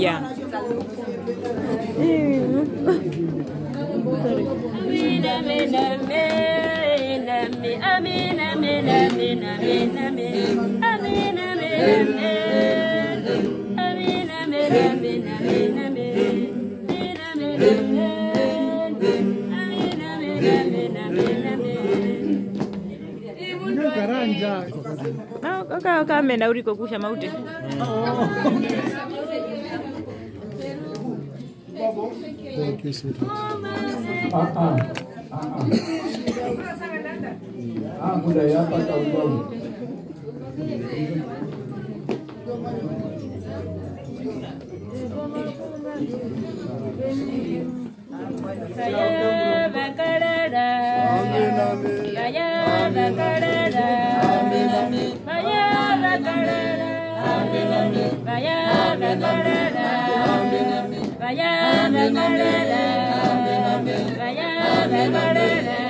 Yeah. Sorry. kaka kamena uriko kusha maute. Oh, Thank Ah, muda ya pata ubao. Saya bakarada, saya bakarada, saya bakarada, saya bakarada, saya bakarada, saya bakarada.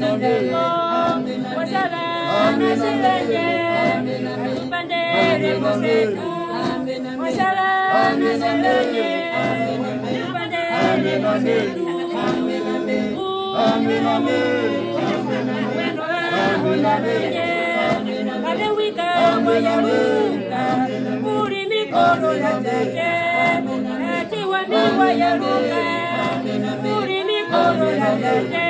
nangamo wasala nasibanje bandere mosetu wasala nasibanje bandere mosetu Amen, amen. Amen, amen. Kale wika wayaluka, muri mikono ya teke. Ati wa miwa yaluka, muri mikono ya teke.